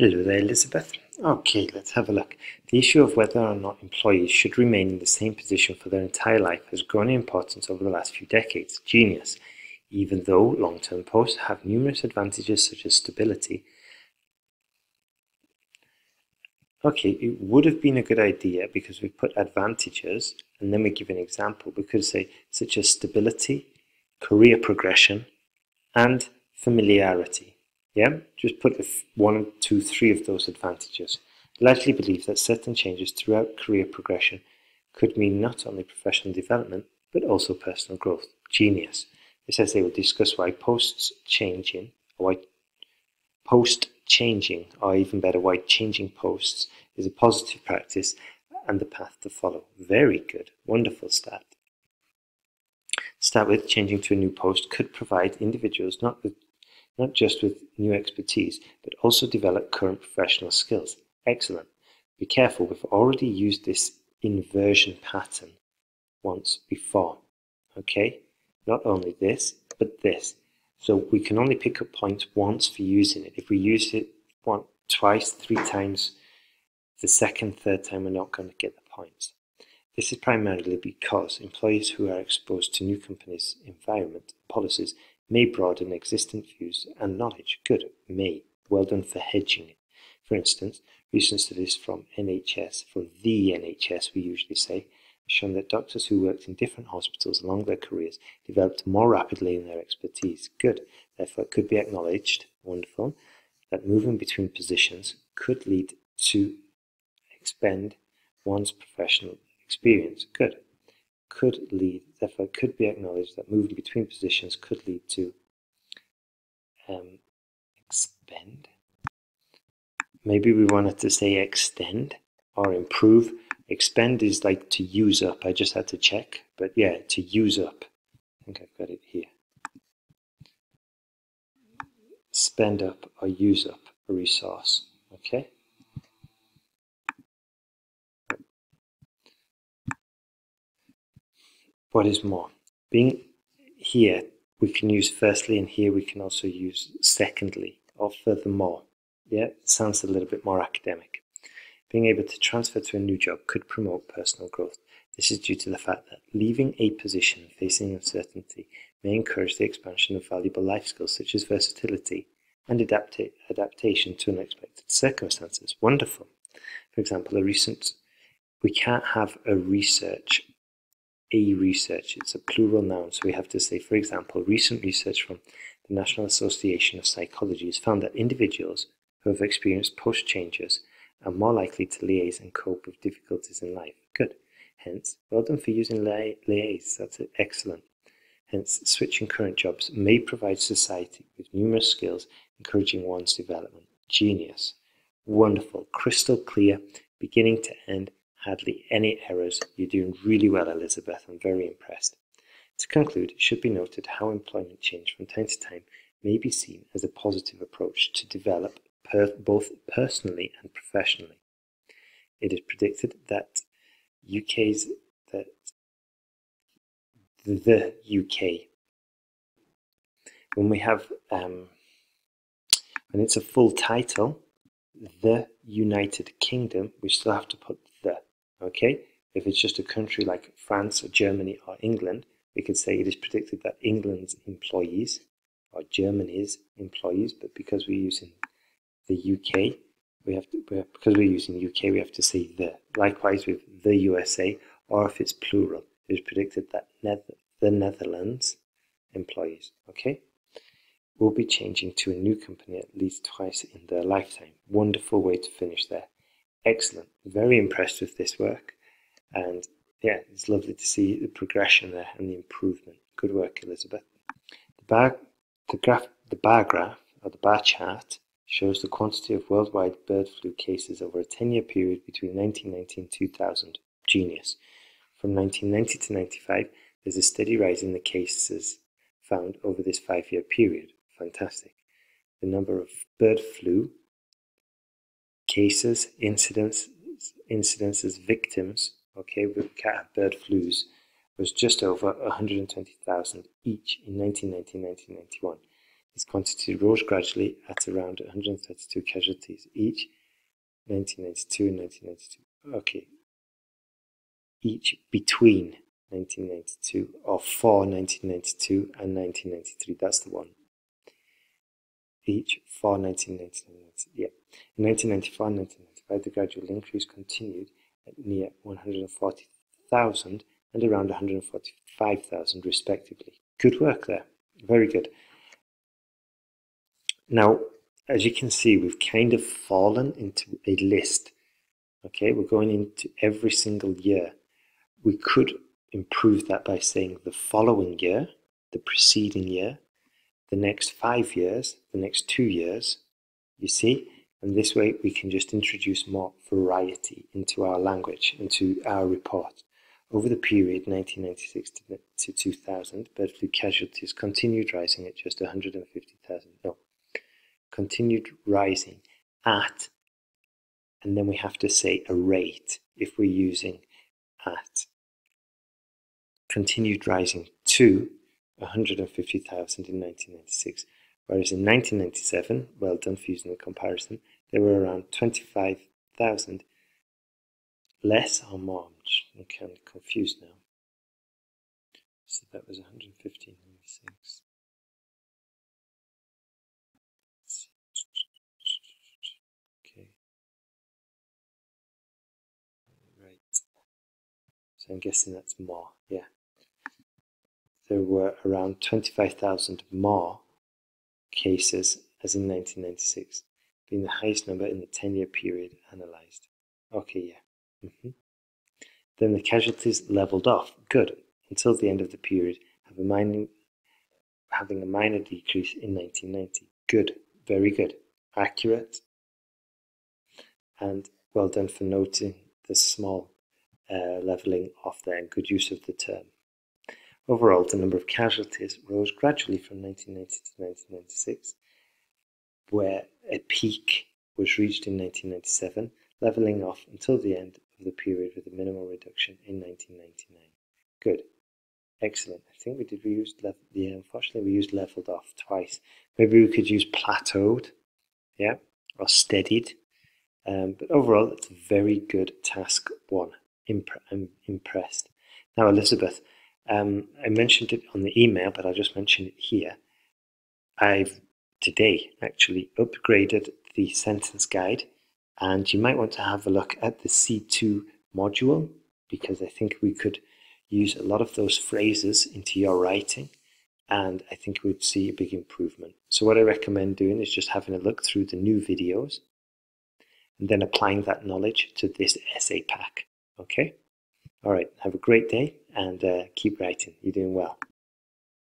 Hello there, Elizabeth. Okay, let's have a look. The issue of whether or not employees should remain in the same position for their entire life has grown in importance over the last few decades. Genius. Even though long-term posts have numerous advantages such as stability, okay, it would have been a good idea because we put advantages and then we give an example. We could say such as stability, career progression, and familiarity. Yeah, just put one, two, three of those advantages. I largely believe that certain changes throughout career progression could mean not only professional development, but also personal growth. Genius. It says they will discuss why posts changing, or why post changing, or even better, why changing posts is a positive practice and the path to follow. Very good. Wonderful start. Start with changing to a new post could provide individuals not with not just with new expertise, but also develop current professional skills. Excellent. Be careful, we've already used this inversion pattern once before. Okay? Not only this, but this. So we can only pick up points once for using it. If we use it one, twice, three times, the second, third time, we're not going to get the points. This is primarily because employees who are exposed to new companies' environment policies may broaden existing views and knowledge. Good, may. Well done for hedging it. For instance, recent studies from NHS, from the NHS we usually say, have shown that doctors who worked in different hospitals along their careers developed more rapidly in their expertise. Good. Therefore, it could be acknowledged, wonderful, that moving between positions could lead to expend one's professional experience. Good could lead, therefore it could be acknowledged that moving between positions could lead to um, expend. Maybe we wanted to say extend or improve. Expend is like to use up. I just had to check, but yeah, to use up. I think I've got it here. Spend up or use up a resource. Okay. What is more? Being here, we can use firstly, and here we can also use secondly, or furthermore. Yeah, it sounds a little bit more academic. Being able to transfer to a new job could promote personal growth. This is due to the fact that leaving a position facing uncertainty may encourage the expansion of valuable life skills such as versatility and adapta adaptation to unexpected circumstances. Wonderful. For example, a recent, we can't have a research a research. It's a plural noun, so we have to say, for example, recent research from the National Association of Psychology has found that individuals who have experienced post changes are more likely to liaise and cope with difficulties in life. Good. Hence, well done for using liaise. That's excellent. Hence, switching current jobs may provide society with numerous skills, encouraging one's development. Genius. Wonderful. Crystal clear, beginning to end, hardly any errors. You're doing really well, Elizabeth. I'm very impressed. To conclude, it should be noted how employment change from time to time may be seen as a positive approach to develop per both personally and professionally. It is predicted that UK's that the UK when we have um, when it's a full title, the United Kingdom, we still have to put Okay, if it's just a country like France or Germany or England, we could say it is predicted that England's employees or Germany's employees, but because we're using the UK, we have to, because we're using UK, we have to say the. Likewise with the USA, or if it's plural, it is predicted that the Netherlands employees, okay, will be changing to a new company at least twice in their lifetime. Wonderful way to finish there excellent. Very impressed with this work. And yeah, it's lovely to see the progression there and the improvement. Good work, Elizabeth. The bar, the graph, the bar graph, or the bar chart, shows the quantity of worldwide bird flu cases over a 10-year period between 1990 and 2000. Genius. From 1990 to 95, there's a steady rise in the cases found over this five-year period. Fantastic. The number of bird flu cases, incidents, incidences, victims, okay, with cat and bird flus was just over 120,000 each in 1990-1991. This quantity rose gradually at around 132 casualties each, 1992 and 1992. Okay, each between 1992 or for 1992 and 1993. That's the one. Each for 1992. Yeah. In 1994 and 1995, the gradual increase continued at near 140,000 and around 145,000 respectively. Good work there. Very good. Now, as you can see, we've kind of fallen into a list. Okay, we're going into every single year. We could improve that by saying the following year, the preceding year, the next five years, the next two years, you see? And this way we can just introduce more variety into our language, into our report. Over the period 1996 to 2000, bird flu casualties continued rising at just 150,000. No, continued rising at, and then we have to say a rate if we're using at continued rising to 150,000 in 1996, whereas in 1997, well done for using the comparison, there were around 25,000 less or more. I'm kind of confused now. So that was 150 96. Okay. Right. So I'm guessing that's more. Yeah there were around 25,000 more cases as in 1996, being the highest number in the 10 year period analysed. Okay, yeah. Mm -hmm. Then the casualties levelled off. Good. Until the end of the period, have a mining, having a minor decrease in 1990. Good. Very good. Accurate. And well done for noting the small uh, levelling off there and good use of the term. Overall, the number of casualties rose gradually from 1990 to 1996, where a peak was reached in 1997, levelling off until the end of the period with a minimal reduction in 1999. Good. Excellent. I think we did we used yeah, unfortunately we used leveled off twice. Maybe we could use plateaued, yeah, or steadied. Um, but overall, it's a very good task one. I'm impressed. Now, Elizabeth, um, I mentioned it on the email, but I'll just mention it here. I've today actually upgraded the sentence guide, and you might want to have a look at the C2 module because I think we could use a lot of those phrases into your writing, and I think we'd see a big improvement. So, what I recommend doing is just having a look through the new videos and then applying that knowledge to this essay pack. Okay? All right, have a great day and uh, keep writing. You're doing well.